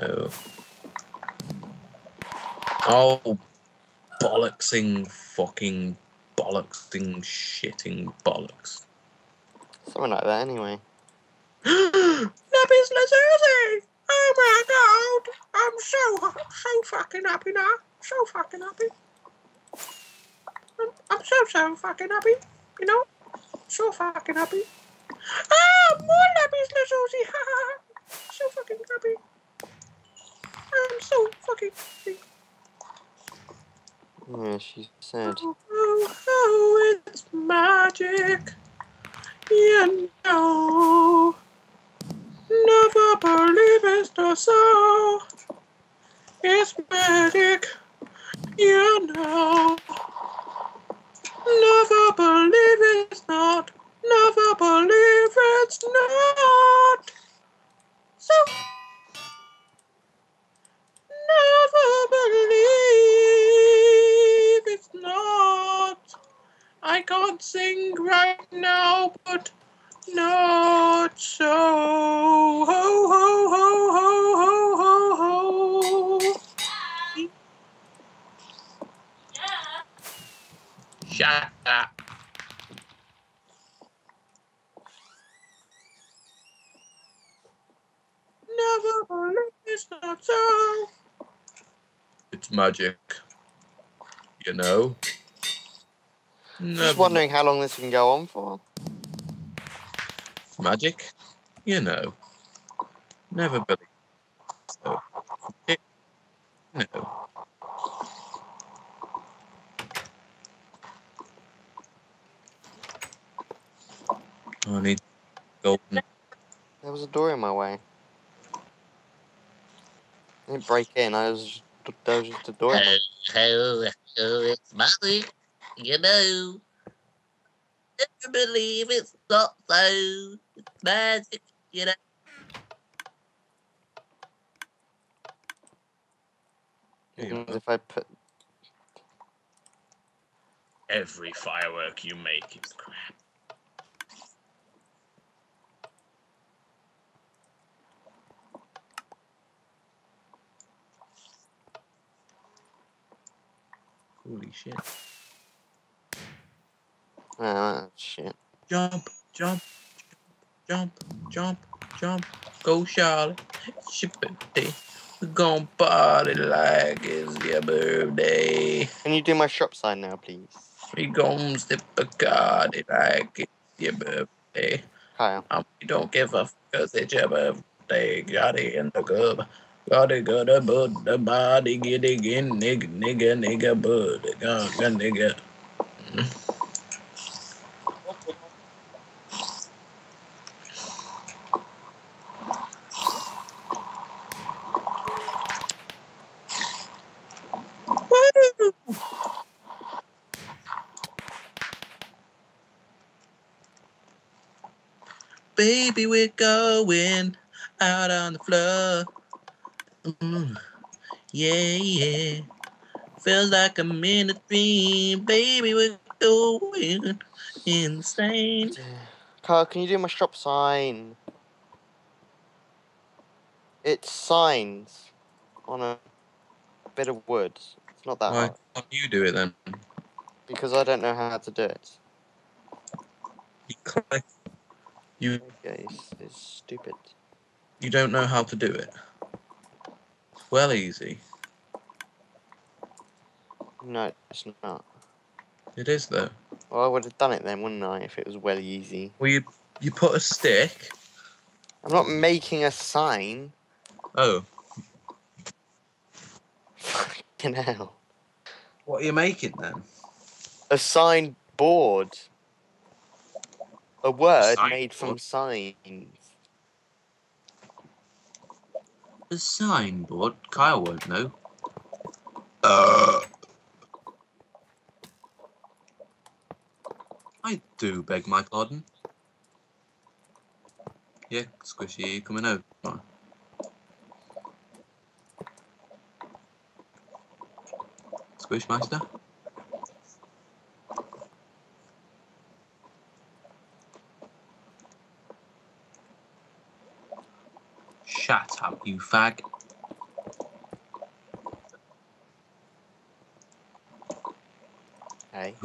know. Oh, bollocksing, fucking bollocksing, shitting bollocks. Something like that, anyway. Nappy's Lazuzzi! Oh my god! I'm so, so fucking happy now. So fucking happy. I'm, I'm so, so fucking happy. You know? So fucking happy. Ah, more Nappy's Lazuzzi! So fucking happy. I'm so fucking. Yeah, she said. Oh, oh, oh, it's magic. You know. Never believe it's the so. It's magic. You know. Can't sing right now, but not so. Ho, ho, ho, ho, ho, ho, ho. Shut up. Never believe it's not so. It's magic. You know? Just wondering how long this can go on for. Magic? You know. Never believe. So. It, no. I need golden. There was a door in my way. I didn't break in, I was just, there was just a door. in my- Hello, hello, it's magic. You know. Never believe it's not so. It's magic, you know. If I put Every firework you make is crap. Holy shit. Ah shit. Jump, jump, jump, jump, jump. Go, Charlotte. It's your birthday. We're gonna party like it's your birthday. Can you do my shop sign now, please? We gonna sip a party like it's your birthday. Kyle. Um, we don't give a fuck 'cause it's your birthday. Got it in the club. Got it, got a bud, the body, get it in, nigga, nigga, nigga, bud, got a nigga. Baby, we're going out on the floor. Mm. Yeah, yeah. Feels like I'm in a dream. Baby, we're going insane. Kyle, can you do my shop sign? It's signs on a bit of wood. It's not that Why hard can't you do it then? because I don't know how to do it. You click. You it's, it's stupid. you don't know how to do it. Well, easy. No, it's not. It is though. Well, I would have done it then, wouldn't I, if it was well easy? Well, you you put a stick. I'm not making a sign. Oh, Fucking hell. what are you making then? A sign board. A word Sign made from board? signs. A signboard. Kyle won't know. Uh. I do beg my pardon. Yeah, squishy, coming over. Come on. Shut up, you fag. Hey.